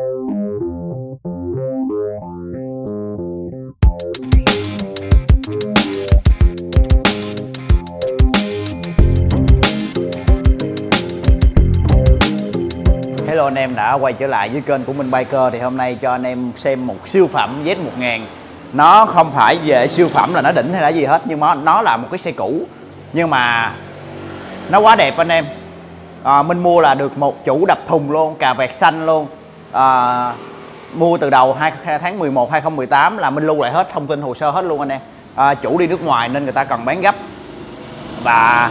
Hello anh em đã quay trở lại với kênh của Minh Biker. Thì hôm nay cho anh em xem một siêu phẩm Z1000 nó không phải về siêu phẩm là nó đỉnh hay là gì hết nhưng mà nó là một cái xe cũ. Nhưng mà nó quá đẹp anh em. À, Minh mua là được một chủ đập thùng luôn cà vẹt xanh luôn à, mua từ đầu 2 tháng 11 2018 là Minh lưu lại hết thông tin hồ sơ hết luôn anh em. À, chủ đi nước ngoài nên người ta cần bán gấp. Và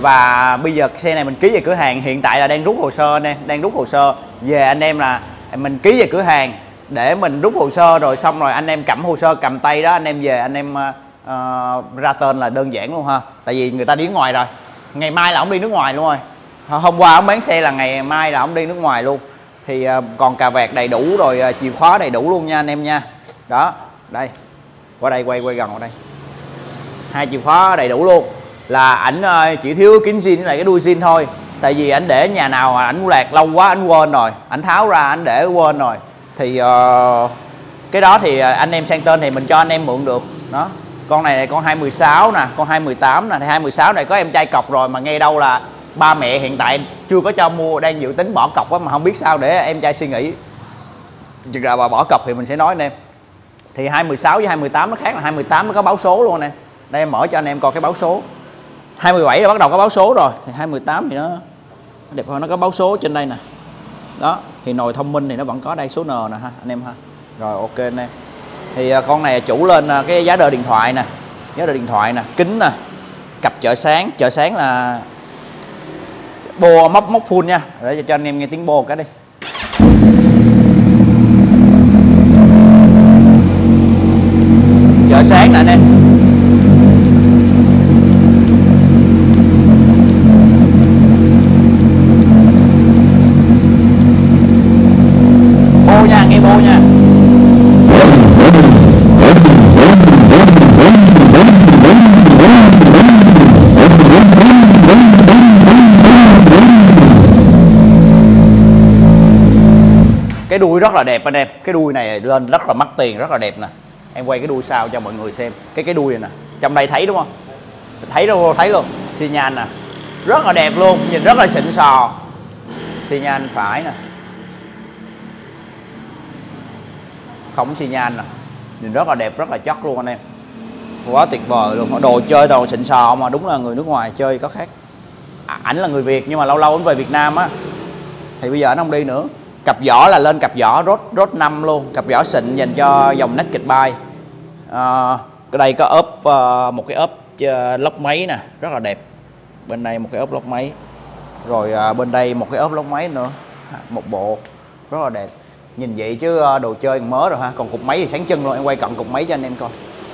và bây giờ xe này mình ký về cửa hàng hiện tại là đang rút hồ sơ anh em đang rút hồ sơ. Về anh em là mình ký về cửa hàng để mình rút hồ sơ rồi xong rồi anh em cầm hồ sơ cầm tay đó anh em về anh em uh, ra tên là đơn giản luôn ha. Tại vì người ta đi nước ngoài rồi. Ngày mai là ông đi nước ngoài luôn rồi. Hôm qua ông bán xe là ngày mai là ông đi nước ngoài luôn thì à, còn cà vẹt đầy đủ rồi à, chìa khóa đầy đủ luôn nha anh em nha. Đó đây. Qua đây quay quay gần vào đây. Hai chìa khóa đầy đủ luôn. Là ảnh à, chỉ thiếu kính zin với lại cái đuôi zin thôi. Tại vì ảnh để nhà nào ảnh lạc lâu quá ảnh quên rồi. Ảnh tháo ra ảnh để quên rồi. Thì uh, cái đó thì anh em sang tên thì mình cho anh em mượn được. Đó. Con này, này con 216 nè con 218 nè. Thì 216 này có em trai cọc rồi mà nghe đâu là ba mẹ hiện tại chưa có cho mua, đang dự tính bỏ cọc quá mà không biết sao để em trai suy nghĩ. Chừng nào bà bỏ cọc thì mình sẽ nói anh em thì 26 với 218 nó khác là 218 nó có báo số luôn anh em đây, em mở cho anh em coi cái báo số. 27 là bắt đầu có báo số rồi, thì 218 thì nó đẹp hơn, nó có báo số trên đây nè. Đó, thì nồi thông minh thì nó vẫn có đây, số N nè ha, anh em ha. Rồi, ok anh em. Thì à, con này chủ lên à, cái giá đời điện thoại nè, giá đời điện thoại nè, kính nè, cặp chợ sáng chợ sáng là bồ móc móc full nha. Để cho anh em nghe tiếng bồ cái đi. Chợ sáng nè anh em bô nha nghe bô nha cái đuôi rất là đẹp anh em. Cái đuôi này lên rất là mắc tiền rất là đẹp nè. Em quay cái đuôi sau cho mọi người xem. Cái cái đuôi này nè. Trong đây thấy đúng không? Thấy đâu thấy luôn. Xi nhan nè. Rất là đẹp luôn nhìn rất là xịn sò. Xi nhan phải nè. Không xi nhan nè. Nhìn rất là đẹp rất là chất luôn anh em. Quá tuyệt vời luôn. Đồ chơi toàn xịn sò mà. Đúng là người nước ngoài chơi có khác. À, ảnh là người việt nhưng mà lâu lâu ảnh về việt nam á. Thì bây giờ anh không đi nữa cặp vỏ là lên cặp vỏ rốt rốt năm luôn. Cặp vỏ xịn dành cho dòng naked bike à, ở đây có ốp ờ, một cái ốp ờ, lốc máy nè rất là đẹp. Bên đây một cái ốp lốc máy. Rồi ờ, bên đây một cái ốp lốc máy nữa. Một bộ rất là đẹp. Nhìn vậy chứ đồ chơi mới rồi ha. Còn cục máy thì sáng chân luôn em quay cận cục máy cho anh em coi.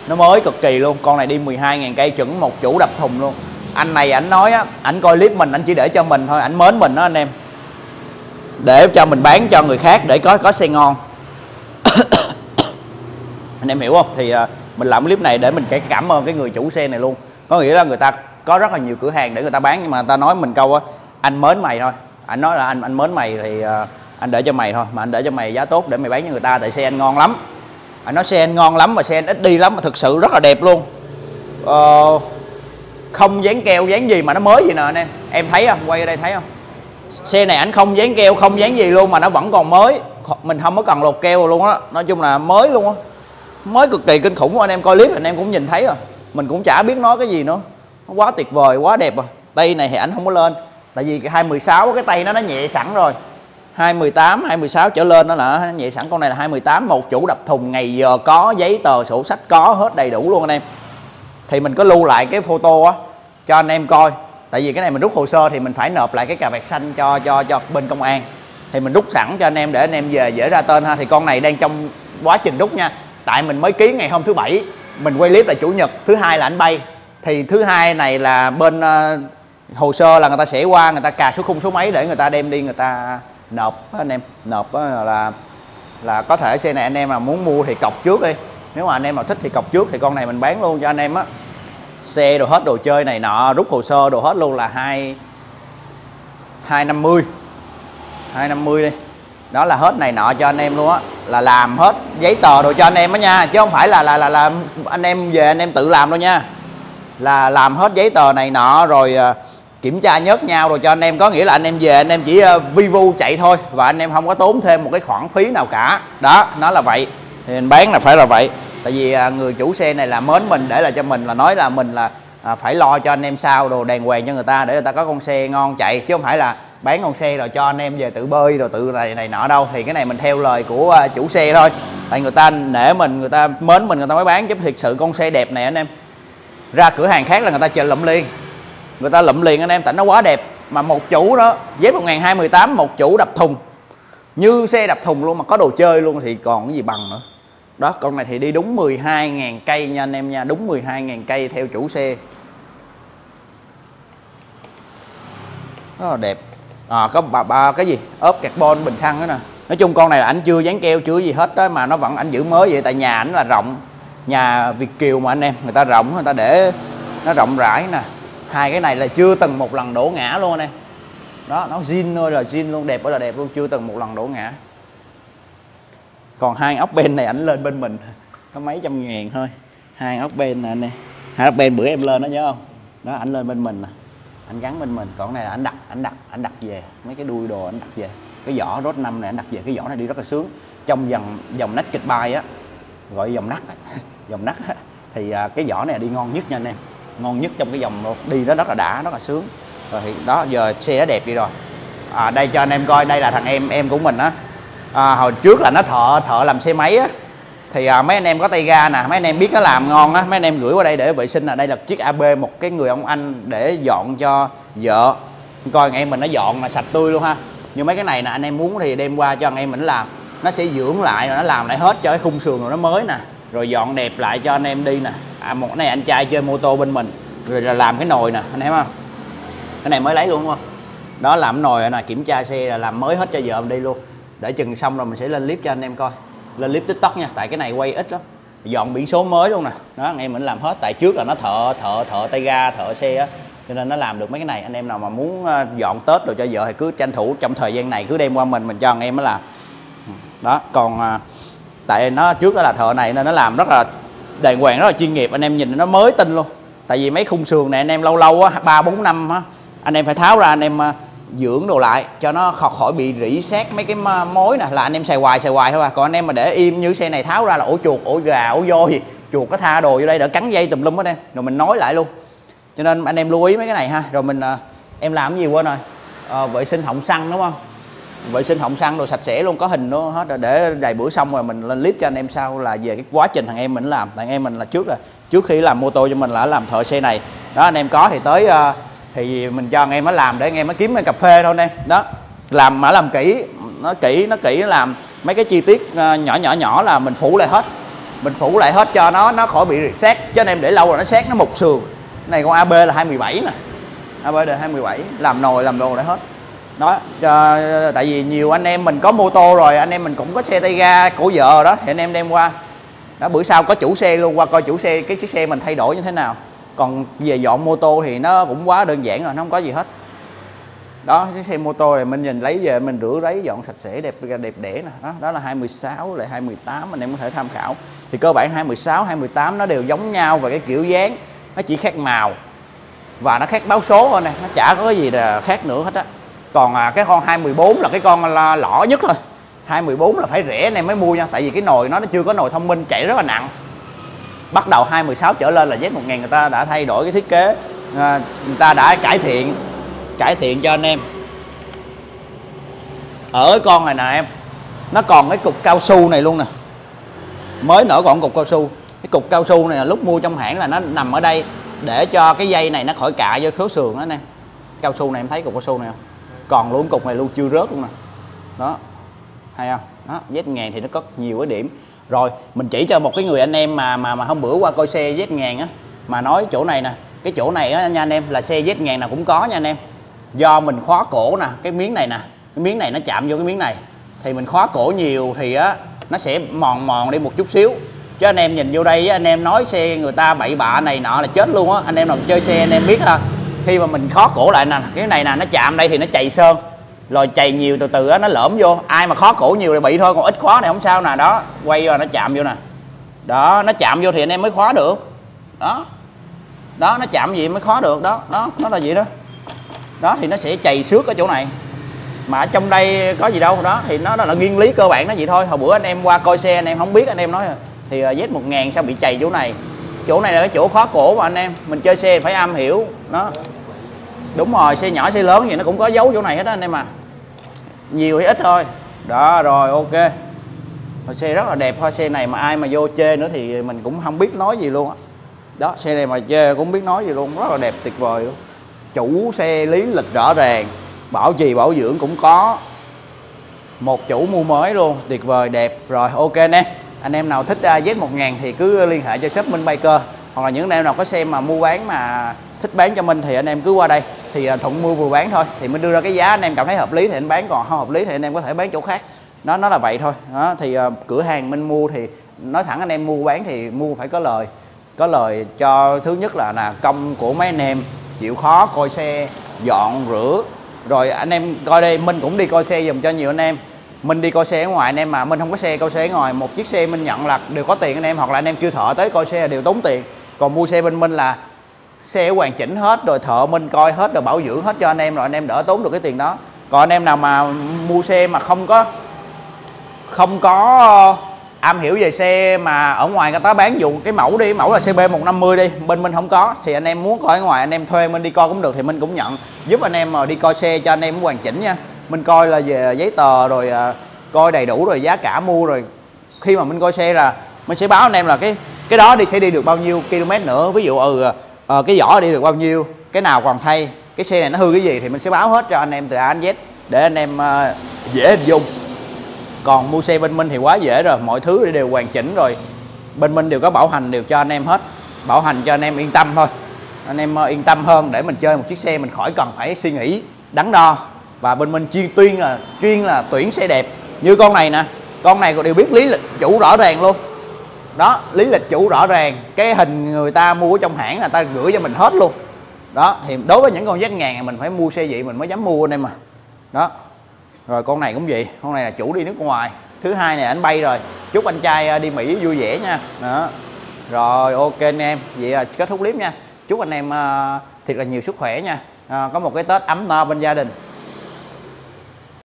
Nó mới cực kỳ luôn. Con này đi 12.000 cây chuẩn một chủ đập thùng luôn. Anh này ảnh nói á ảnh coi clip mình anh chỉ để cho mình thôi ảnh mến mình đó anh em để cho mình bán cho người khác để có có xe ngon. Anh em hiểu không? Thì uh, mình làm clip này để mình cái cảm ơn cái người chủ xe này luôn. Có nghĩa là người ta có rất là nhiều cửa hàng để người ta bán nhưng mà người ta nói mình câu á anh mến mày thôi. Anh nói là anh anh mến mày thì uh, anh để cho mày thôi mà anh để cho mày giá tốt để mày bán cho người ta tại xe anh ngon lắm. Anh nói xe anh ngon lắm mà xe anh ít đi lắm mà thực sự rất là đẹp luôn. Uh, không dán keo dán gì mà nó mới gì nè anh em. Em thấy không? Quay ở đây thấy không? Xe này ảnh không dán keo, không dán gì luôn mà nó vẫn còn mới. Mình không có cần lột keo luôn á. Nói chung là mới luôn á. Mới cực kỳ kinh khủng anh em coi clip anh em cũng nhìn thấy rồi. Mình cũng chả biết nói cái gì nữa. Nó quá tuyệt vời, quá đẹp rồi. Tay này thì ảnh không có lên. Tại vì cái 216 cái tay nó nó nhẹ sẵn rồi. 218 216 trở lên đó là nhẹ sẵn. Con này là 218 một chủ đập thùng, ngày giờ có giấy tờ, sổ sách có hết đầy đủ luôn anh em. Thì mình có lưu lại cái photo á, cho anh em coi tại vì cái này mình rút hồ sơ thì mình phải nộp lại cái cà vẹt xanh cho cho cho bên công an. Thì mình rút sẵn cho anh em để anh em về dễ ra tên ha. Thì con này đang trong quá trình rút nha. Tại mình mới ký ngày hôm thứ bảy mình quay clip là chủ nhật thứ hai là anh bay. Thì thứ hai này là bên uh, hồ sơ là người ta sẽ qua người ta cà số khung số máy để người ta đem đi người ta nộp anh em. Nộp là là có thể xe này anh em mà muốn mua thì cọc trước đi. Nếu mà anh em nào thích thì cọc trước thì con này mình bán luôn cho anh em á xe đồ hết đồ chơi này nọ, rút hồ sơ đồ hết luôn là hai hai năm mươi. Hai năm mươi đi. Đó là hết này nọ cho anh em luôn á. Là làm hết giấy tờ đồ cho anh em á nha, chứ không phải là là là là anh em về anh em tự làm đâu nha. Là làm hết giấy tờ này nọ rồi ờ, kiểm tra nhớt nhau rồi cho anh em. Có nghĩa là anh em về anh em chỉ ờ, vi vu chạy thôi và anh em không có tốn thêm một cái khoản phí nào cả. Đó, nó là vậy. Thì mình bán là phải là vậy tại vì à, người chủ xe này là mến mình để là cho mình là nói là mình là à, phải lo cho anh em sao đồ đàng hoàng cho người ta để người ta có con xe ngon chạy chứ không phải là bán con xe rồi cho anh em về tự bơi rồi tự này này nọ đâu. Thì cái này mình theo lời của uh, chủ xe thôi. Tại người ta nể mình người ta mến mình người ta mới bán. Chứ thiệt sự con xe đẹp này anh em ra cửa hàng khác là người ta chờ lụm liền. Người ta lụm liền anh em tại nó quá đẹp. Mà một chủ đó Z1218 một chủ đập thùng. Như xe đập thùng luôn mà có đồ chơi luôn thì còn cái gì bằng nữa đó con này thì đi đúng 12.000 cây nha anh em nha đúng 12.000 cây theo chủ xe. Rất là đẹp. À, có bà, bà cái gì? Ốp carbon bình xăng đó nè. Nói chung con này là anh chưa dán keo chưa gì hết đó mà nó vẫn anh giữ mới vậy tại nhà ảnh là rộng. Nhà Việt Kiều mà anh em người ta rộng người ta để nó rộng rãi nè. Hai cái này là chưa từng một lần đổ ngã luôn anh em. Đó nó zin thôi là zin luôn đẹp đó là đẹp luôn chưa từng một lần đổ ngã còn hai ốc bên này ảnh lên bên mình có mấy trăm ngàn thôi. Hai ốc bên nè anh em hai ốc bên bữa em lên đó nhớ không? Đó ảnh lên bên mình nè. Anh gắn bên mình. Còn này là anh đặt anh đặt anh đặt về. Mấy cái đuôi đồ anh đặt về. Cái vỏ rốt năm này anh đặt về. Cái vỏ này đi rất là sướng. Trong dòng dòng nách kịch bay á gọi dòng nắt dòng nắt thì à, cái vỏ này đi ngon nhất nha anh em. Ngon nhất trong cái dòng đi nó rất là đã rất là sướng. Rồi thì đó giờ xe đã đẹp đi rồi. À, đây cho anh em coi. Đây là thằng em em của mình á à, hồi trước là nó thợ thợ làm xe máy á. Thì à, mấy anh em có tay ga nè mấy anh em biết nó làm ngon á mấy anh em gửi qua đây để vệ sinh là đây là chiếc AB một cái người ông anh để dọn cho vợ. Coi anh em mình nó dọn là sạch tươi luôn ha. Như mấy cái này nè anh em muốn thì đem qua cho anh em mình làm. Nó sẽ dưỡng lại rồi nó làm lại hết cho cái khung sườn rồi nó mới nè. Rồi dọn đẹp lại cho anh em đi nè. À, một cái này anh trai chơi mô tô bên mình rồi là làm cái nồi nè anh em không? Cái này mới lấy luôn không? Đó làm nồi nè kiểm tra xe là làm mới hết cho vợ mình đi luôn để chừng xong rồi mình sẽ lên clip cho anh em coi. Lên clip tiktok nha, tại cái này quay ít lắm. Dọn biển số mới luôn nè. Đó, anh em mình làm hết. Tại trước là nó thợ thợ thợ tay ga, thợ xe á. Cho nên nó làm được mấy cái này. Anh em nào mà muốn ờ, dọn tết rồi cho vợ thì cứ tranh thủ trong thời gian này cứ đem qua mình mình cho anh em mới làm đó, còn ờ, tại nó trước đó là thợ này nên nó làm rất là đàng hoàng, rất là chuyên nghiệp. Anh em nhìn nó mới tinh luôn. Tại vì mấy khung sườn này anh em lâu lâu á, ba, bốn năm á, anh em phải tháo ra anh em ờ, dưỡng đồ lại cho nó khỏi bị rỉ sét mấy cái mối nè. Là anh em xài hoài xài hoài thôi à. Còn anh em mà để im như xe này tháo ra là ổ chuột ổ gà ổ voi gì chuột có tha đồ vô đây đỡ cắn dây tùm lum hết em. Rồi mình nói lại luôn. Cho nên anh em lưu ý mấy cái này ha. Rồi mình à, em làm cái gì quên rồi? À, vệ sinh họng xăng đúng không? Vệ sinh họng xăng đồ sạch sẽ luôn có hình nó hết. Rồi để đầy bữa xong rồi mình lên clip cho anh em sau là về cái quá trình thằng em mình làm. Thằng em mình là trước là trước khi làm mô tô cho mình là làm thợ xe này. Đó anh em có thì tới uh, thì mình cho anh em nó làm để anh em nó kiếm cái cà phê thôi đây em đó. Làm mà làm kỹ nó kỹ nó kỹ nó làm mấy cái chi tiết ờ, nhỏ nhỏ nhỏ là mình phủ lại hết. Mình phủ lại hết cho nó nó khỏi bị xét chứ anh em để lâu rồi nó xét nó mục sườn. Này con AB là 217 nè. AB là 217 làm nồi làm đồ lại hết. Đó cho, tại vì nhiều anh em mình có mô tô rồi anh em mình cũng có xe tay ga cổ vợ đó thì anh em đem qua. Đó bữa sau có chủ xe luôn qua coi chủ xe cái chiếc xe mình thay đổi như thế nào còn về dọn mô tô thì nó cũng quá đơn giản rồi nó không có gì hết. Đó chiếc xe mô tô này mình nhìn lấy về mình rửa ráy dọn sạch sẽ đẹp đẹp đẽ nè. Đó đó là 26 lại 28 anh em có thể tham khảo. Thì cơ bản 26 28 nó đều giống nhau về cái kiểu dáng. Nó chỉ khác màu và nó khác báo số thôi nè nó chả có cái gì là khác nữa hết á. Còn à, cái con 214 là cái con là lõ nhất thôi. 214 là phải rẻ anh em mới mua nha tại vì cái nồi nó nó chưa có nồi thông minh chạy rất là nặng bắt đầu 216 trở lên là Z1000 người ta đã thay đổi cái thiết kế. À, người ta đã cải thiện cải thiện cho anh em. Ở con này nè em nó còn cái cục cao su này luôn nè. Mới nở còn cục cao su. Cái cục cao su này là lúc mua trong hãng là nó nằm ở đây để cho cái dây này nó khỏi cạ vô khớp sườn đó nè cao su này em thấy cục cao su này không? Còn luôn cục này luôn chưa rớt luôn nè. Đó hay không? Đó Z ngàn thì nó có nhiều cái điểm. Rồi, mình chỉ cho một cái người anh em mà mà mà hôm bữa qua coi xe Z ngàn á, mà nói chỗ này nè, cái chỗ này á nha anh em, là xe Z ngàn nào cũng có nha anh em. Do mình khóa cổ nè, cái miếng này nè, cái miếng này nó chạm vô cái miếng này, thì mình khóa cổ nhiều thì á, nó sẽ mòn mòn đi một chút xíu. Chứ anh em nhìn vô đây anh em nói xe người ta bậy bạ này nọ là chết luôn á. Anh em nào chơi xe anh em biết ha. Khi mà mình khó cổ lại nè, cái này nè, nó chạm đây thì nó chạy sơn rồi chày nhiều từ từ á, nó lõm vô. Ai mà khó cổ nhiều thì bị thôi, còn ít khóa này không sao nè. Đó, quay vào nó chạm vô nè. Đó, nó chạm vô thì anh em mới khóa được. Đó. Đó, nó chạm gì mới khóa được. Đó đó, nó là gì đó. Đó, thì nó sẽ chày xước ở chỗ này. Mà ở trong đây có gì đâu. Đó, thì nó là nguyên lý cơ bản nó vậy thôi. Hồi bữa anh em qua coi xe, anh em không biết, anh em nói, thì ờ, Z 1000 sao bị chày chỗ này. Chỗ này là cái chỗ khó cổ mà anh em. Mình chơi xe phải am hiểu. Nó đúng rồi, xe nhỏ, xe lớn gì nó cũng có dấu chỗ này hết á anh em à. Nhiều hay ít thôi. Đó, rồi, ok. Rồi xe rất là đẹp thôi, xe này mà ai mà vô chê nữa thì mình cũng không biết nói gì luôn á. Đó, xe này mà chê cũng biết nói gì luôn, rất là đẹp, tuyệt vời luôn. Chủ xe lý lịch rõ ràng, bảo trì, bảo dưỡng cũng có. Một chủ mua mới luôn, tuyệt vời, đẹp. Rồi, ok anh em anh em nào thích à, Z1000 thì cứ liên hệ cho shop Minh Baker hoặc là những anh em nào có xe mà mua bán mà thích bán cho mình thì anh em cứ qua đây thì à, thuận mua vừa bán thôi thì mình đưa ra cái giá. Anh em cảm thấy hợp lý thì anh bán còn không hợp lý thì anh em có thể bán chỗ khác. Nó nó là vậy thôi. Đó thì uh, cửa hàng Minh mua thì nói thẳng anh em mua bán thì mua phải có lời. Có lời cho thứ nhất là là công của mấy anh em chịu khó coi xe dọn rửa. Rồi anh em coi đây mình cũng đi coi xe dùm cho nhiều anh em. Mình đi coi xe ở ngoài anh em mà mình không có xe coi xe ở ngoài. Một chiếc xe mình nhận là đều có tiền anh em hoặc là anh em kêu thợ tới coi xe là đều tốn tiền. Còn mua xe bên mình là xe hoàn chỉnh hết, rồi thợ mình coi hết, rồi bảo dưỡng hết cho anh em, rồi anh em đỡ tốn được cái tiền đó. Còn anh em nào mà mua xe mà không có không có, am hiểu về xe mà ở ngoài người ta bán dụ cái mẫu đi, mẫu là CB 150 đi, bên mình không có, thì anh em muốn coi ở ngoài, anh em thuê mình đi coi cũng được, thì mình cũng nhận. Giúp anh em mà đi coi xe cho anh em hoàn chỉnh nha. Mình coi là về giấy tờ rồi à, coi đầy đủ rồi giá cả mua rồi. Khi mà mình coi xe là, mình sẽ báo anh em là cái cái đó đi sẽ đi được bao nhiêu km nữa. Ví dụ ừ à, à, cái vỏ đi được bao nhiêu cái nào còn thay cái xe này nó hư cái gì thì mình sẽ báo hết cho anh em từ A đến Z để anh em à, dễ hình dung. Còn mua xe bên Minh thì quá dễ rồi mọi thứ đều hoàn chỉnh rồi. Bên Minh đều có bảo hành đều cho anh em hết bảo hành cho anh em yên tâm thôi. Anh em ờ, yên tâm hơn để mình chơi một chiếc xe mình khỏi cần phải suy nghĩ đắn đo. Và bên mình chuyên tuyên là chuyên là tuyển xe đẹp như con này nè. Con này còn đều biết lý lịch chủ rõ ràng luôn đó lý lịch chủ rõ ràng. Cái hình người ta mua ở trong hãng là ta gửi cho mình hết luôn. Đó thì đối với những con Z ngàn mình phải mua xe vậy mình mới dám mua anh em mà đó. Rồi con này cũng vậy con này là chủ đi nước ngoài. Thứ hai này anh bay rồi. Chúc anh trai à, đi mỹ vui vẻ nha. Đó. Rồi ok anh em. Vậy là kết thúc clip nha. Chúc anh em uh, thiệt là nhiều sức khỏe nha. Uh, có một cái tết ấm no bên gia đình.